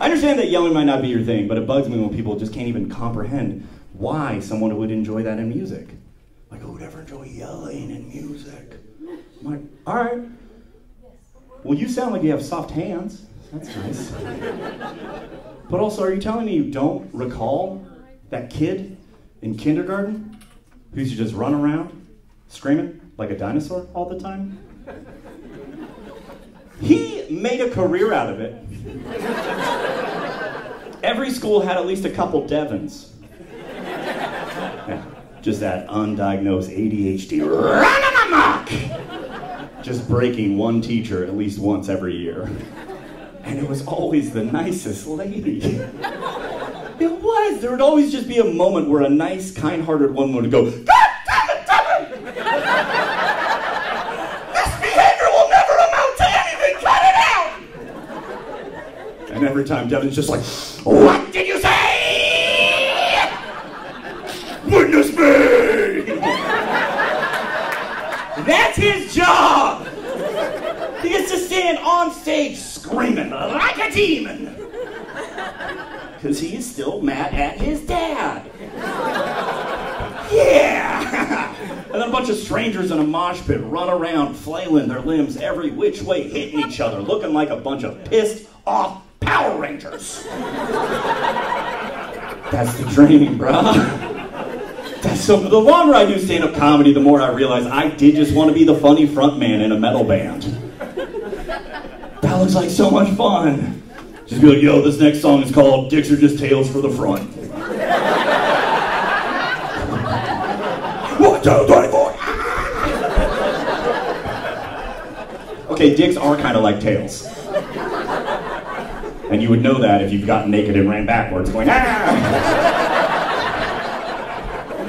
I understand that yelling might not be your thing, but it bugs me when people just can't even comprehend why someone would enjoy that in music. Like, who would ever enjoy yelling in music? I'm like, all right. Well, you sound like you have soft hands. That's nice. But also, are you telling me you don't recall that kid in kindergarten who used to just run around screaming like a dinosaur all the time? He made a career out of it. Every school had at least a couple Devons. Yeah, just that undiagnosed ADHD running amok. Just breaking one teacher at least once every year. And it was always the nicest lady. It was. There would always just be a moment where a nice, kind hearted woman would go, God And every time Devin's just like, What did you say? Witness me! That's his job! He gets to stand on stage screaming like a demon! Because he's still mad at his dad. Yeah! and then a bunch of strangers in a mosh pit run around flailing their limbs every which way, hitting each other, looking like a bunch of pissed off Power Rangers. That's the dream, bruh. So. The longer I do stand-up comedy, the more I realize I did just want to be the funny front man in a metal band. That looks like so much fun. Just be like, yo, this next song is called Dicks Are Just Tails for the Front. One, two, three, four. Okay, dicks are kind of like tails. And you would know that if you've gotten naked and ran backwards going, ah!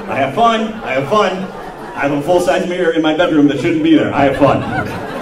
I have fun, I have fun. I have a full-size mirror in my bedroom that shouldn't be there. I have fun.